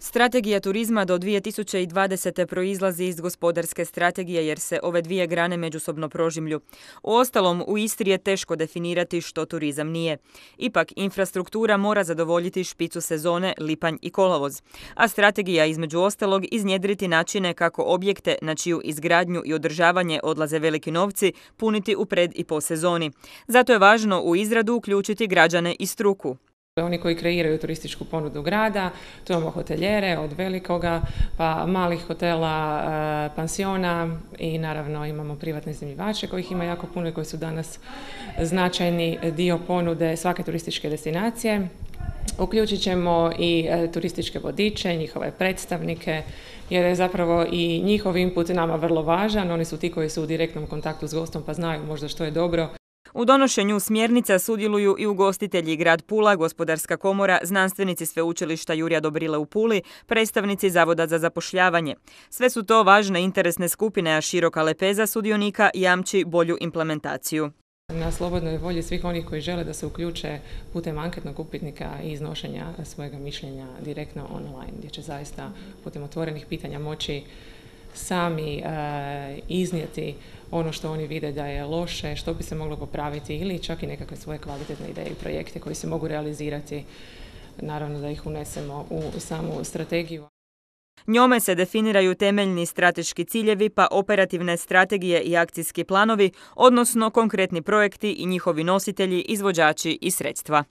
Strategija turizma do 2020. proizlazi iz gospodarske strategije jer se ove dvije grane međusobno prožimlju. U ostalom, u Istri je teško definirati što turizam nije. Ipak, infrastruktura mora zadovoljiti špicu sezone, lipanj i kolovoz. A strategija između ostalog iznjedriti načine kako objekte na čiju izgradnju i održavanje odlaze veliki novci puniti u pred i po sezoni. Zato je važno u izradu uključiti građane i struku. Oni koji kreiraju turističku ponudu grada, tu imamo hoteljere od velikoga pa malih hotela, e, pansiona i naravno imamo privatne iznajmljivače kojih ima jako puno i koji su danas značajni dio ponude svake turističke destinacije. Uključit ćemo i e, turističke vodiče, njihove predstavnike, jer je zapravo i njihov input nama vrlo važan. Oni su ti koji su u direktnom kontaktu s gostom pa znaju možda što je dobro u donošenju smjernica sudjeluju i ugostitelji grad Pula, gospodarska komora, znanstvenici sveučilišta Jurija Dobrile u Puli, predstavnici Zavoda za zapošljavanje. Sve su to važne interesne skupine, a široka lepeza sudionika jamči bolju implementaciju. Na slobodnoj volji svih onih koji žele da se uključe putem anketnog upitnika i iznošenja svojega mišljenja direktno online, gdje će zaista putem otvorenih pitanja moći sami e, iznijeti ono što oni vide da je loše, što bi se moglo popraviti ili čak i nekakve svoje kvalitetne ideje i projekte koji se mogu realizirati. Naravno da ih unesemo u samu strategiju. Njome se definiraju temeljni strateški ciljevi pa operativne strategije i akcijski planovi, odnosno konkretni projekti i njihovi nositelji, izvođači i sredstva.